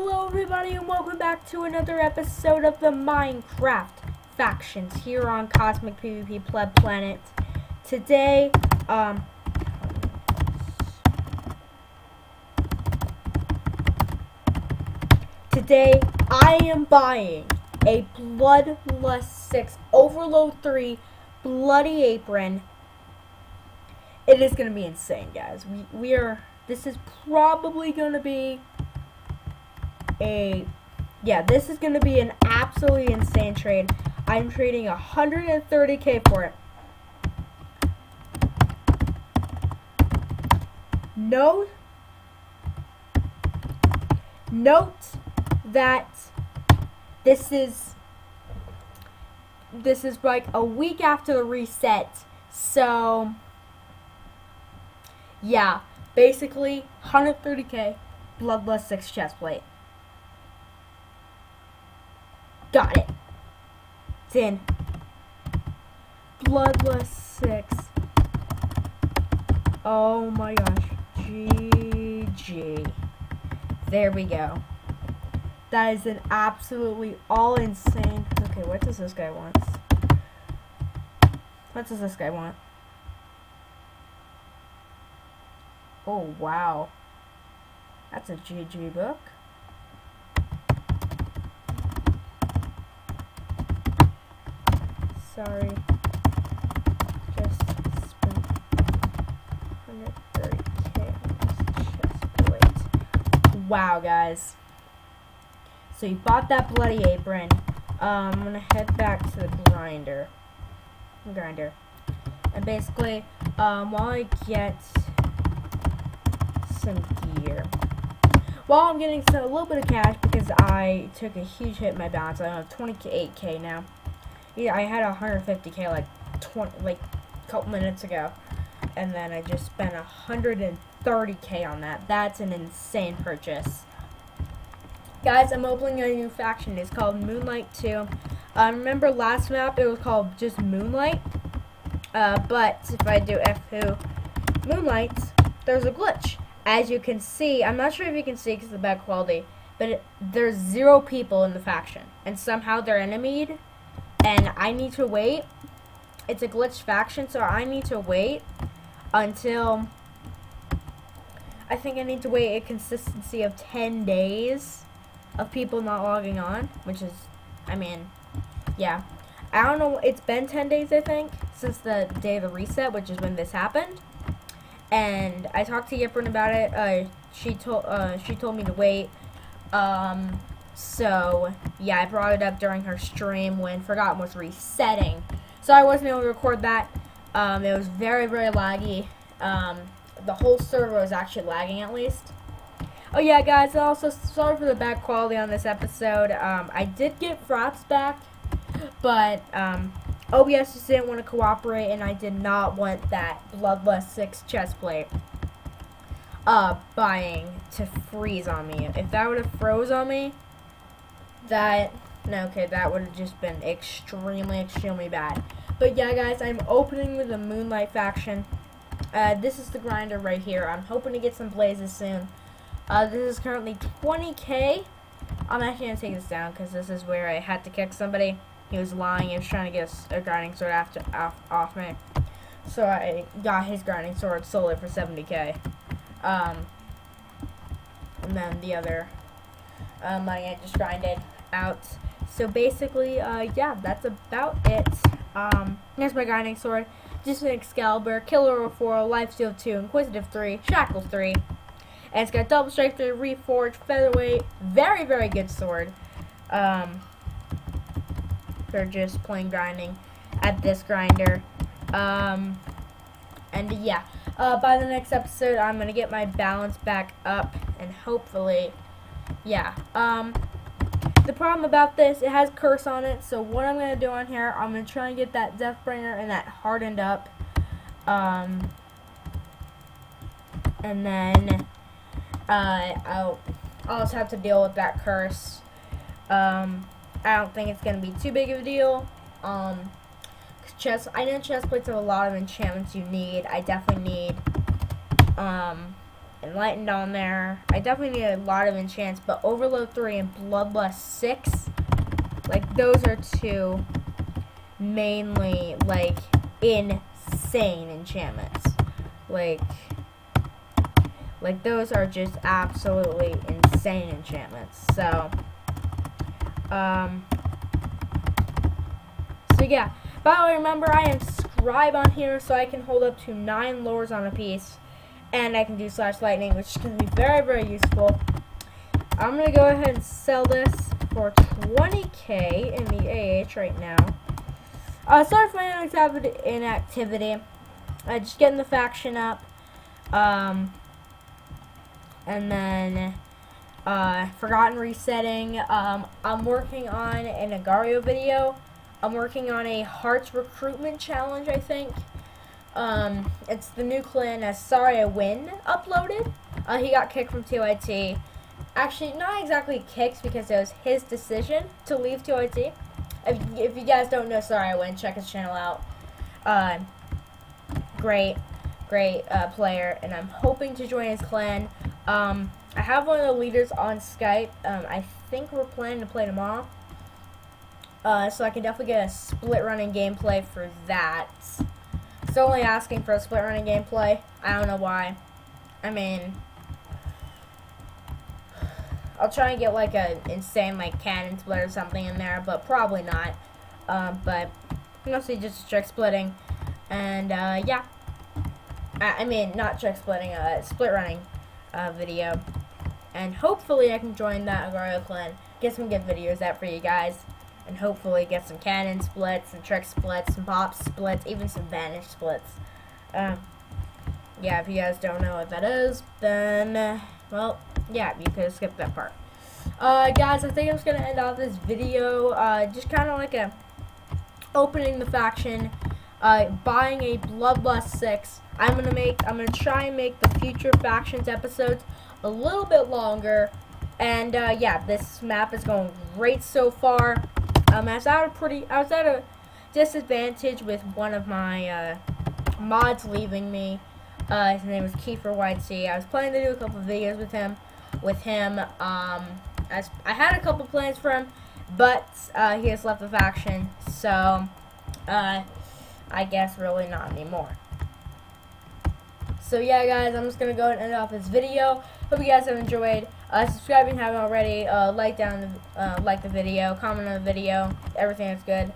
Hello everybody and welcome back to another episode of the Minecraft Factions here on Cosmic PvP Pleb Planet. Today, um... Today, I am buying a Bloodlust 6 Overload 3 Bloody Apron. It is going to be insane, guys. We, we are... This is probably going to be a yeah, this is going to be an absolutely insane trade. I'm trading 130k for it. Note, note that this is this is like a week after the reset. So yeah, basically 130k Bloodlust 6 chest plate. Got it. It's in. Bloodlust 6. Oh my gosh. GG. There we go. That is an absolutely all insane. Okay, what does this guy want? What does this guy want? Oh, wow. That's a GG book. sorry. Just spent 130k on this chest plate. Wow, guys. So you bought that bloody apron. Um, I'm gonna head back to the grinder. Grinder. And basically, um, while I get some gear. While I'm getting some, a little bit of cash because I took a huge hit in my balance. I have 28k now. Yeah, I had 150k like 20 like a couple minutes ago, and then I just spent 130k on that. That's an insane purchase. Guys, I'm opening a new faction. It's called Moonlight 2. Uh, remember last map it was called just Moonlight, uh, but if I do F2 Moonlight, there's a glitch. As you can see, I'm not sure if you can see because of the bad quality, but it, there's zero people in the faction, and somehow they're enemied and I need to wait. It's a glitch faction, so I need to wait until I think I need to wait a consistency of 10 days of people not logging on, which is, I mean, yeah. I don't know, it's been 10 days, I think, since the day of the reset, which is when this happened. And I talked to Yiprin about it. Uh, she told uh, she told me to wait. Um, so, yeah, I brought it up during her stream when Forgotten was resetting. So I wasn't able to record that. Um, it was very, very laggy. Um, the whole server was actually lagging at least. Oh yeah, guys, also sorry for the bad quality on this episode. Um, I did get Fraps back, but um, OBS just didn't want to cooperate, and I did not want that Bloodlust 6 chest plate uh, buying to freeze on me. If that would have froze on me, that, no, okay, that would have just been extremely, extremely bad. But yeah, guys, I'm opening with the Moonlight faction. Uh, this is the grinder right here. I'm hoping to get some blazes soon. Uh, this is currently 20k. I'm actually going to take this down because this is where I had to kick somebody. He was lying. He was trying to get a, grinding sword after off, off me. So I got his grinding sword solely for 70k. Um, and then the other uh, money I just grinded out. So basically, uh, yeah, that's about it. Um, here's my grinding sword. Just an Excalibur, Killer 4, Lifesteal 2, Inquisitive 3, Shackles 3. And it's got Double Strike 3, Reforged, Featherweight. Very, very good sword. Um, for just plain grinding at this grinder. Um, and yeah, uh, by the next episode, I'm going to get my balance back up. And hopefully, yeah. Um, the problem about this, it has curse on it, so what I'm going to do on here, I'm going to try and get that Deathbringer and that hardened up. Um, and then uh, I'll, I'll just have to deal with that curse. Um, I don't think it's going to be too big of a deal. Um, chest, I know chest plates have a lot of enchantments you need. I definitely need, um, Enlightened on there. I definitely need a lot of enchants, but Overload 3 and Bloodlust 6, like, those are two mainly, like, insane enchantments. Like, like, those are just absolutely insane enchantments. So, um, so yeah. By the way, remember, I am scribe on here, so I can hold up to 9 lures on a piece and I can do slash lightning, which to be very, very useful. I'm going to go ahead and sell this for 20k in the AH right now. Uh, sorry for my inactivity. Uh, just getting the faction up. Um, and then uh, Forgotten Resetting. Um, I'm working on an Agar.io video. I'm working on a Hearts Recruitment Challenge, I think. Um, it's the new clan as Sorry I Win uploaded. Uh, he got kicked from TYT. Actually, not exactly kicked because it was his decision to leave TYT. If, if you guys don't know Sorry I Win, check his channel out. Uh, great, great uh, player, and I'm hoping to join his clan. Um, I have one of the leaders on Skype. Um, I think we're planning to play tomorrow. Uh, so I can definitely get a split running gameplay for that. Only asking for a split running gameplay. I don't know why. I mean, I'll try and get like a insane like cannon split or something in there, but probably not. Um, but mostly just trick splitting, and uh, yeah. I, I, mean, not trick splitting, uh, split running uh, video, and hopefully I can join that Agar.io clan, get some good videos out for you guys and hopefully get some cannon splits, and trick splits, some pop splits, even some vanish splits. Uh, yeah, if you guys don't know what that is, then, uh, well, yeah, you could skip that part. Uh, guys, I think I'm just going to end off this video, uh, just kind of like a opening the faction, uh, buying a Bloodlust 6. I'm going to make, I'm going to try and make the future factions episodes a little bit longer, and, uh, yeah, this map is going great so far. Um, I was at a pretty, I was at a disadvantage with one of my uh, mods leaving me. Uh, his name was Kiefer Sea. I was planning to do a couple videos with him. With him, um, I, I had a couple plans for him, but uh, he has left the faction, so uh, I guess really not anymore. So yeah, guys, I'm just gonna go and end off this video. Hope you guys have enjoyed. Uh, subscribe if you haven't already. Uh, like down, the, uh, like the video, comment on the video. Everything is good.